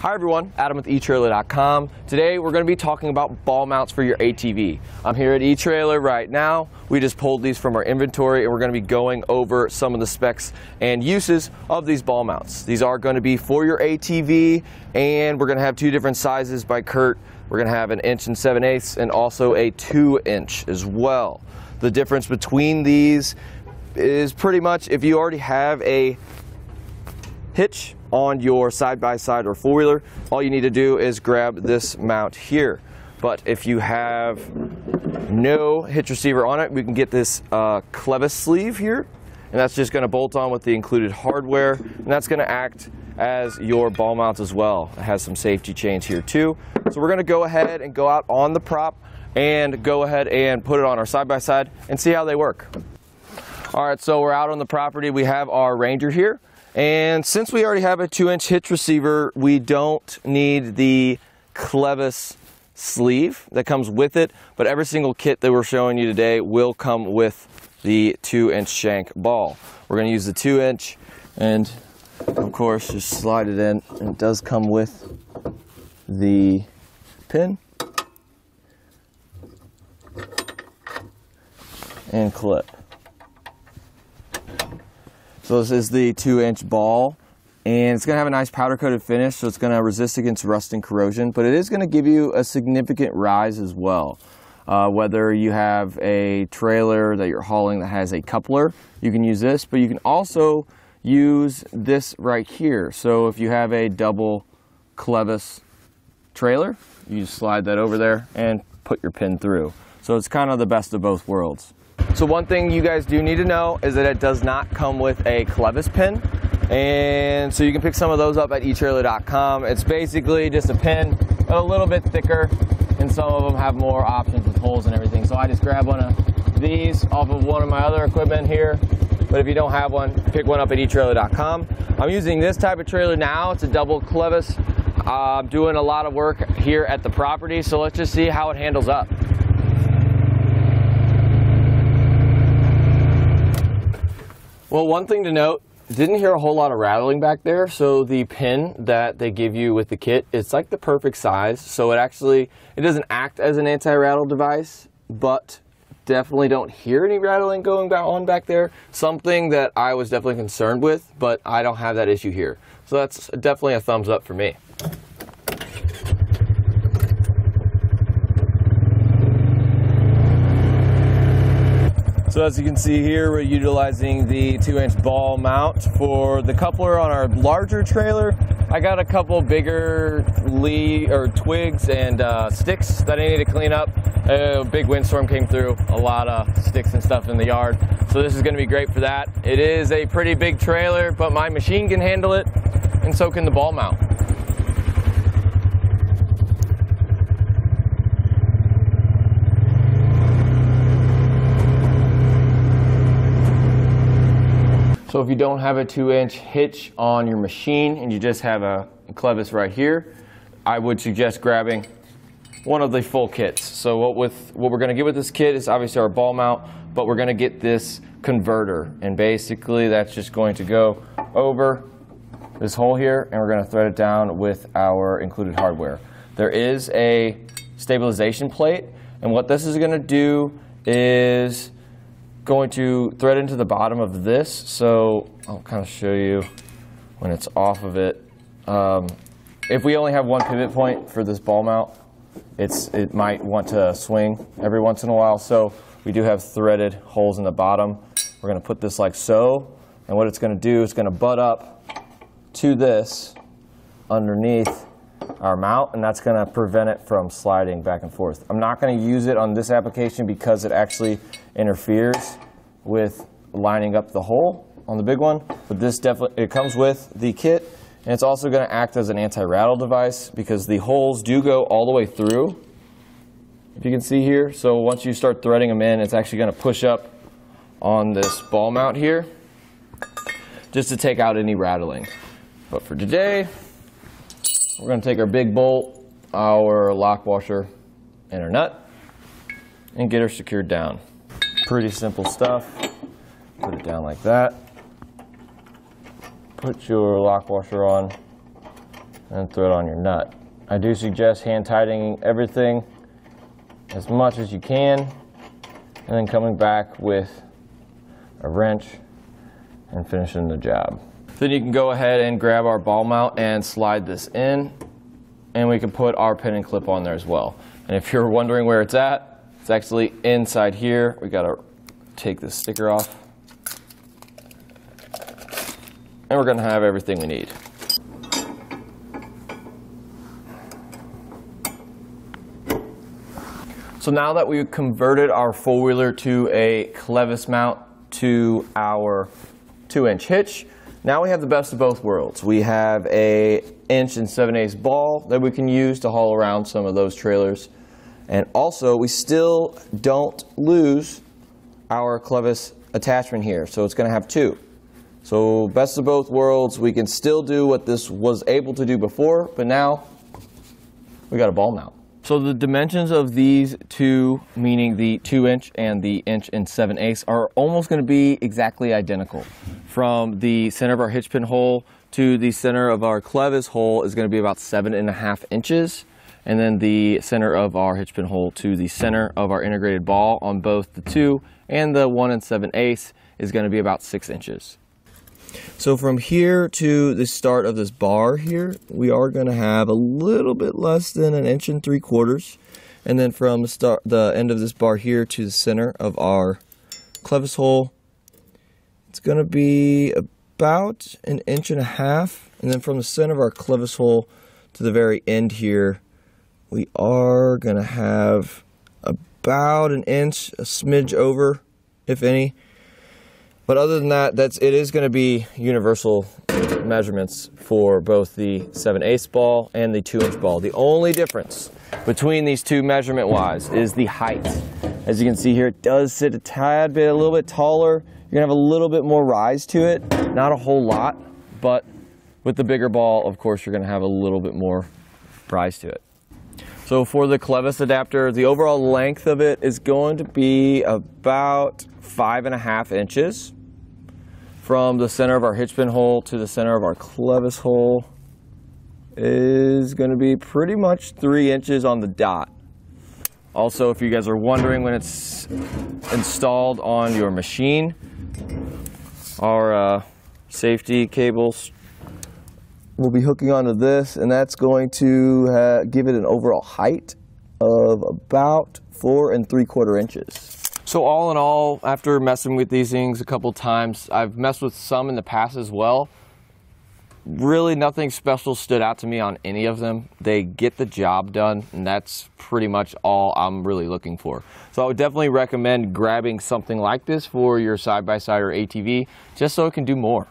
Hi everyone, Adam with eTrailer.com. Today we're going to be talking about ball mounts for your ATV. I'm here at eTrailer right now. We just pulled these from our inventory and we're going to be going over some of the specs and uses of these ball mounts. These are going to be for your ATV and we're going to have two different sizes by Curt. We're going to have an inch and 7 eighths and also a 2 inch as well. The difference between these is pretty much if you already have a hitch on your side-by-side or four-wheeler, all you need to do is grab this mount here. But if you have no hitch receiver on it, we can get this uh, clevis sleeve here, and that's just going to bolt on with the included hardware, and that's going to act as your ball mount as well. It has some safety chains here too. So we're going to go ahead and go out on the prop and go ahead and put it on our side-by-side -side and see how they work. All right, so we're out on the property. We have our Ranger here. And since we already have a two inch hitch receiver, we don't need the clevis sleeve that comes with it, but every single kit that we're showing you today will come with the two inch shank ball. We're gonna use the two inch and of course just slide it in. And it does come with the pin and clip. So this is the two inch ball and it's going to have a nice powder coated finish so it's going to resist against rust and corrosion but it is going to give you a significant rise as well. Uh, whether you have a trailer that you're hauling that has a coupler you can use this but you can also use this right here. So if you have a double clevis trailer you just slide that over there and put your pin through. So it's kind of the best of both worlds. So one thing you guys do need to know is that it does not come with a clevis pin. And so you can pick some of those up at eTrailer.com. It's basically just a pin, a little bit thicker, and some of them have more options with holes and everything. So I just grab one of these off of one of my other equipment here. But if you don't have one, pick one up at eTrailer.com. I'm using this type of trailer now. It's a double clevis. Uh, I'm doing a lot of work here at the property, so let's just see how it handles up. Well, one thing to note, didn't hear a whole lot of rattling back there. So the pin that they give you with the kit, it's like the perfect size. So it actually, it doesn't act as an anti-rattle device, but definitely don't hear any rattling going on back there. Something that I was definitely concerned with, but I don't have that issue here. So that's definitely a thumbs up for me. So as you can see here, we're utilizing the two inch ball mount for the coupler on our larger trailer. I got a couple bigger lee or twigs and uh, sticks that I need to clean up. A big windstorm came through, a lot of sticks and stuff in the yard. So this is gonna be great for that. It is a pretty big trailer, but my machine can handle it, and so can the ball mount. So if you don't have a two inch hitch on your machine and you just have a clevis right here, I would suggest grabbing one of the full kits. So what, with, what we're gonna get with this kit is obviously our ball mount, but we're gonna get this converter. And basically that's just going to go over this hole here and we're gonna thread it down with our included hardware. There is a stabilization plate and what this is gonna do is going to thread into the bottom of this. So I'll kind of show you when it's off of it. Um, if we only have one pivot point for this ball mount, it's, it might want to swing every once in a while. So we do have threaded holes in the bottom. We're going to put this like so. And what it's going to do is going to butt up to this underneath our mount and that's going to prevent it from sliding back and forth. I'm not going to use it on this application because it actually interferes with lining up the hole on the big one, but this definitely, it comes with the kit and it's also going to act as an anti-rattle device because the holes do go all the way through, if you can see here. So once you start threading them in, it's actually going to push up on this ball mount here just to take out any rattling. But for today, we're going to take our big bolt, our lock washer, and our nut, and get her secured down. Pretty simple stuff. Put it down like that. Put your lock washer on. and throw it on your nut. I do suggest hand tightening everything as much as you can and then coming back with a wrench and finishing the job. Then you can go ahead and grab our ball mount and slide this in and we can put our pin and clip on there as well. And if you're wondering where it's at, it's actually inside here. We gotta take this sticker off. And we're gonna have everything we need. So now that we've converted our four-wheeler to a clevis mount to our two-inch hitch, now we have the best of both worlds. We have a inch and 7 eighths ball that we can use to haul around some of those trailers. And also, we still don't lose our clevis attachment here, so it's going to have two. So best of both worlds, we can still do what this was able to do before, but now we got a ball mount. So the dimensions of these two, meaning the 2 inch and the inch and 7 eighths, are almost going to be exactly identical. From the center of our hitch pin hole to the center of our clevis hole is going to be about seven and a half inches. And then the center of our hitch pin hole to the center of our integrated ball on both the 2 and the 1 and 7 eighths is going to be about 6 inches. So from here to the start of this bar here, we are going to have a little bit less than an inch and three quarters. And then from the, start, the end of this bar here to the center of our clevis hole, it's going to be about an inch and a half. And then from the center of our clevis hole to the very end here, we are going to have about an inch, a smidge over, if any. But other than that, that's it is going to be universal measurements for both the 7 8 ball and the 2 inch ball. The only difference between these two measurement wise is the height. As you can see here, it does sit a tad bit, a little bit taller. You're going to have a little bit more rise to it. Not a whole lot, but with the bigger ball, of course, you're going to have a little bit more rise to it. So for the clevis adapter, the overall length of it is going to be about five and a half inches from the center of our hitch pin hole to the center of our clevis hole is going to be pretty much three inches on the dot. Also, if you guys are wondering when it's installed on your machine, our uh, safety cables will be hooking onto this, and that's going to give it an overall height of about four and three quarter inches. So all in all, after messing with these things a couple times, I've messed with some in the past as well. Really nothing special stood out to me on any of them. They get the job done, and that's pretty much all I'm really looking for. So I would definitely recommend grabbing something like this for your side-by-side -side or ATV, just so it can do more.